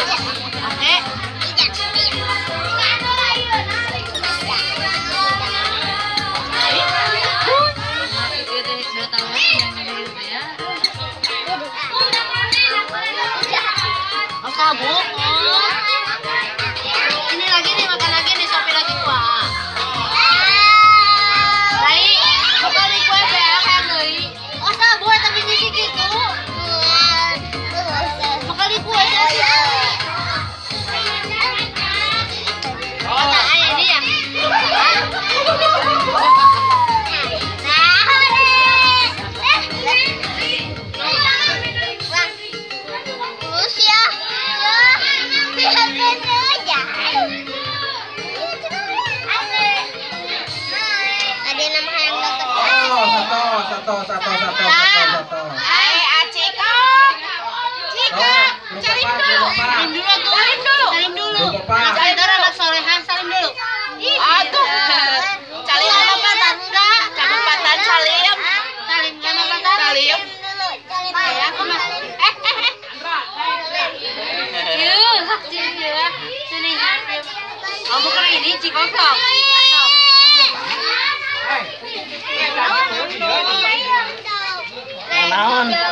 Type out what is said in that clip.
あれ？Satu, satu, satu, satu, satu. Hai, Aciko. Cika, cari dulu. Salim dulu tuh. Salim dulu. Salim dulu. Dulu. Salim dulu anak solehan, salim dulu. Aduh. Salim Nama Patan enggak? Kabupaten Salim. Salim nama Patan. Salim. Ya, aku mah. Eh, eh, eh. Yuh, sini ya. Sini. Kamu kan ini cikokok. down.